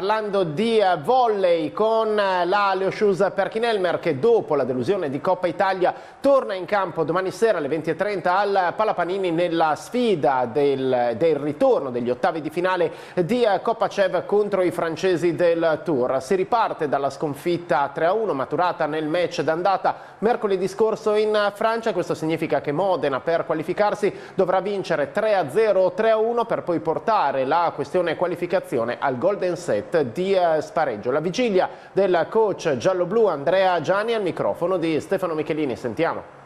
Parlando di eh, volley con eh, la Leoscius Perkinelmer che dopo la delusione di Coppa Italia torna in campo domani sera alle 20.30 al Palapanini nella sfida del, del, ritorno degli ottavi di finale di eh, Coppa Cev contro i francesi del Tour. Si riparte dalla sconfitta 3-1 maturata nel match d'andata mercoledì scorso in Francia. Questo significa che Modena per qualificarsi dovrà vincere 3-0 o 3-1 per poi portare la questione qualificazione al Golden Set set di eh, spareggio. La vigilia del coach giallo-blu Andrea Gianni al microfono di Stefano Michelini. Sentiamo.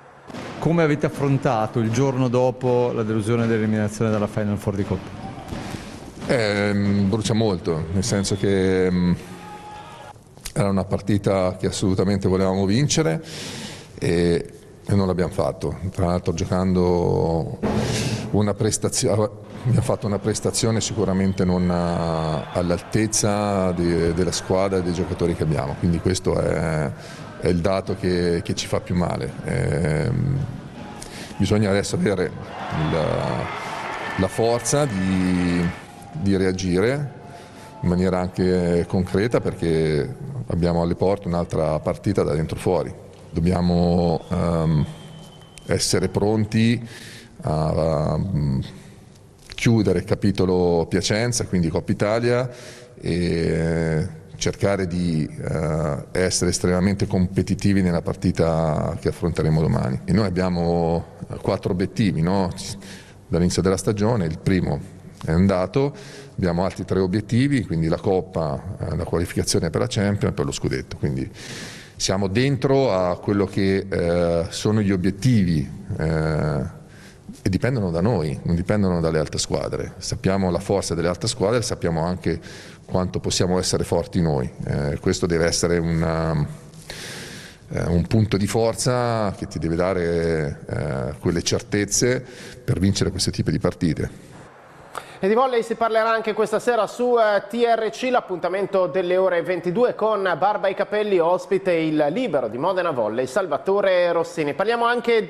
Come avete affrontato il giorno dopo la delusione dell'eliminazione dalla Final Four di Coppa? Eh, brucia molto, nel senso che um, era una partita che assolutamente volevamo vincere e, e non l'abbiamo fatto. Tra l'altro giocando una prestazione abbiamo fatto una prestazione sicuramente non all'altezza della squadra e dei giocatori che abbiamo, quindi questo è, è il dato che, che, ci fa più male. Eh, bisogna adesso avere la, la forza di, di, reagire in maniera anche concreta perché abbiamo alle porte un'altra partita da dentro fuori. Dobbiamo um, essere pronti a, a chiudere il capitolo Piacenza, quindi Coppa Italia e cercare di uh, essere estremamente competitivi nella partita che affronteremo domani. E noi abbiamo quattro obiettivi no? dall'inizio della stagione, il primo è andato, abbiamo altri tre obiettivi, quindi la Coppa, uh, la qualificazione per la Champions e per lo scudetto. Quindi siamo dentro a quello che uh, sono gli obiettivi e dipendono da noi, non dipendono dalle altre squadre. Sappiamo la forza delle altre squadre, sappiamo anche quanto possiamo essere forti noi. Eh, questo deve essere una, eh, un punto di forza che ti deve dare eh, quelle certezze per vincere questo tipo di partite. E di volley si parlerà anche questa sera su eh, TRC, l'appuntamento delle ore 22 con Barba i Capelli, ospite il libero di Modena Volley, Salvatore Rossini. Parliamo anche